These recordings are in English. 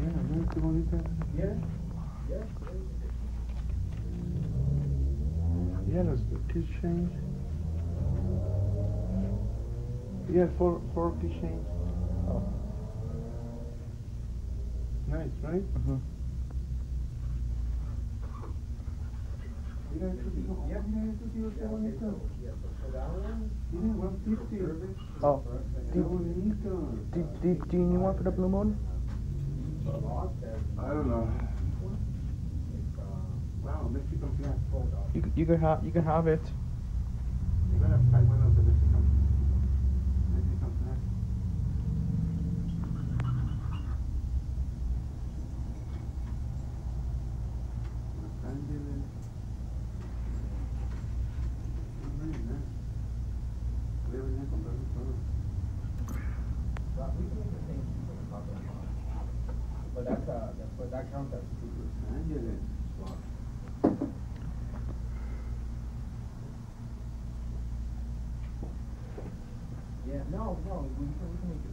Mira, mira qué bonita. Yeah. Yeah. Yeah, los key chains. Yeah, four four chains. Oh. Nice, right? Mhm. Mira. Yeah. Mira esto, tío, qué bonito. Yeah, so for that one, Mira, 150. Oh. Qué Do, bonito. do, do, do you one for the blue moon? Log says I don't know. Wow, Mexican flag. You, you can have you can have it. You're gonna buy one of the Mexican, Mexican flag. Los Ángeles. Muy bien, Voy a venir todo. Well, we can make the same for that's, uh, that- but that counts as two. Los Yeah, no, no, we can, we can make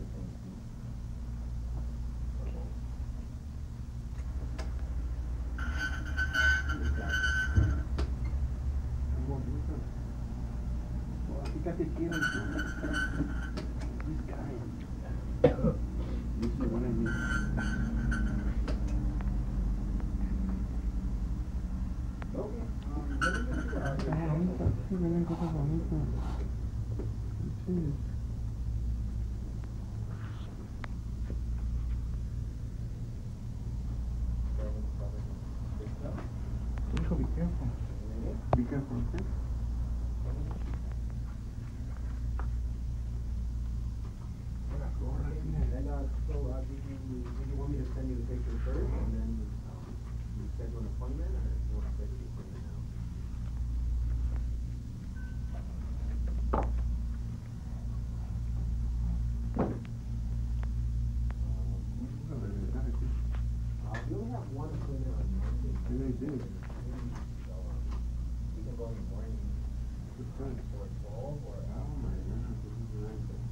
it quieren. This guy. Be careful. Be careful, okay? do. We can go in the morning. Before 12 or after. Oh my God, this is nice.